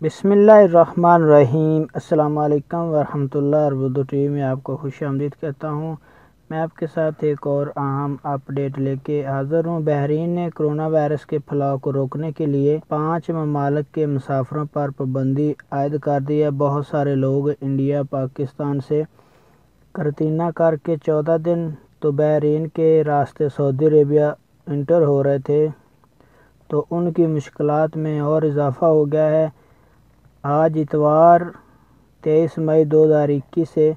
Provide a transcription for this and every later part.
بسم اللہ الرحمن الرحیم۔ السلام علیکم ورحمۃ اللہ اردو ٹی وی میں آپ کو خوش آمدید کہتا ہوں۔ میں آپ کے ساتھ ایک اور اہم اپڈیٹ لے کے حاضر ہوں۔ بحرین نے کرونا وائرس کے پھیلاؤ کو روکنے کے لیے پانچ ممالک کے مسافروں پر پابندی عائد کر دی ہے۔ بہت سارے لوگ انڈیا، پاکستان سے کرتینہ کر کے چودہ دن تو بحرین کے راستے سعودی عربیہ انٹر ہو رہے تھے تو ان کی مشکلات میں اور اضافہ ہو گیا ہے۔ آج اتوار تیئیس مئی دو ہزار اکیس سے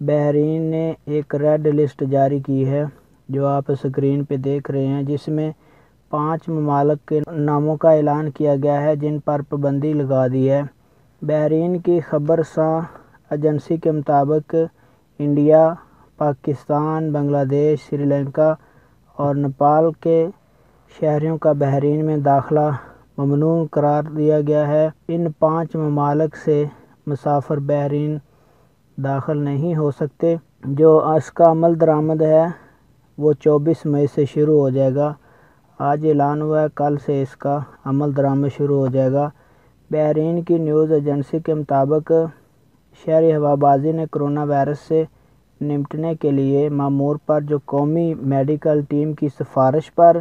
بحرین نے ایک ریڈ لسٹ جاری کی ہے جو آپ اسکرین پہ دیکھ رہے ہیں، جس میں پانچ ممالک کے ناموں کا اعلان کیا گیا ہے، جن پر پابندی لگا دی ہے۔ بحرین کی خبر ساں ایجنسی کے مطابق انڈیا، پاکستان، بنگلہ دیش، سری لنکا اور نیپال کے شہریوں کا بحرین میں داخلہ ممنوع قرار دیا گیا ہے۔ ان پانچ ممالک سے مسافر بحرین داخل نہیں ہو سکتے۔ جو اس کا عمل درآمد ہے، وہ چوبیس مئی سے شروع ہو جائے گا۔ آج اعلان ہوا ہے، کل سے اس کا عمل درآمد شروع ہو جائے گا۔ بحرین کی نیوز ایجنسی کے مطابق، شہری ہوا بازی نے کرونا وائرس سے نمٹنے کے لیے معمور پر جو قومی میڈیکل ٹیم کی سفارش پر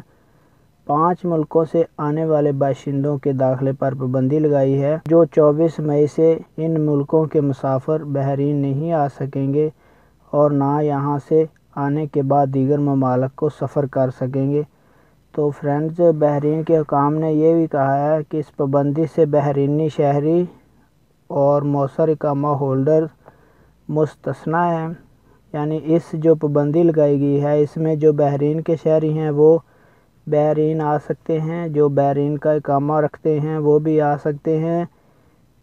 پانچ ملکوں سے آنے والے باشندوں کے داخلے پر پابندی لگائی ہے، جو چوبیس مئی سے ان ملکوں کے مسافر بحرین نہیں آ سکیں گے اور نہ یہاں سے آنے کے بعد دیگر ممالک کو سفر کر سکیں گے۔ تو فرینڈز، بحرین کے حکام نے یہ بھی کہا ہے کہ اس پابندی سے بحرینی شہری اور مؤثر اقامہ ہولڈر مستثنا ہیں یعنی اس جو پابندی لگائی گئی ہے، اس میں جو بحرین کے شہری ہیں، وہ بحرین آ سکتے ہیں، جو بحرین کا اقامہ رکھتے ہیں وہ بھی آ سکتے ہیں۔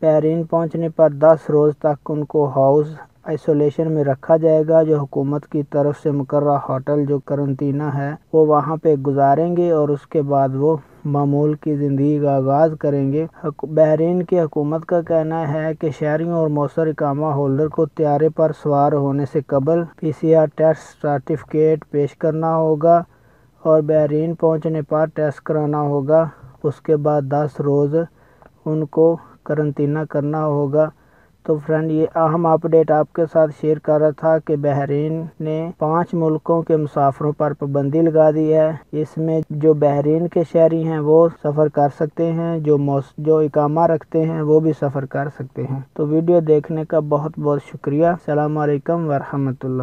بحرین پہنچنے پر دس روز تک ان کو ہاؤس آئسولیشن میں رکھا جائے گا، جو حکومت کی طرف سے مقررہ ہوٹل جو کرنطینہ ہے، وہ وہاں پہ گزاریں گے اور اس کے بعد وہ معمول کی زندگی کا آغاز کریں گے۔ بحرین کی حکومت کا کہنا ہے کہ شہریوں اور مؤثر اقامہ ہولڈر کو طیارے پر سوار ہونے سے قبل P C R test certificate پیش کرنا ہوگا۔ اور بحرین پہنچنے پر ٹیسٹ کرانا ہوگا۔ اس کے بعد دس روز ان کو کرنطینہ کرنا ہوگا۔ تو فرینڈ، یہ اہم اپڈیٹ آپ کے ساتھ شیئر کر رہا تھا کہ بحرین نے پانچ ملکوں کے مسافروں پر پابندی لگا دی ہے۔ اس میں جو بحرین کے شہری ہیں، وہ سفر کر سکتے ہیں۔ جو جو اقامہ رکھتے ہیں، وہ بھی سفر کر سکتے ہیں۔ تو ویڈیو دیکھنے کا بہت بہت شکریہ۔ السلام علیکم ورحمۃ اللہ۔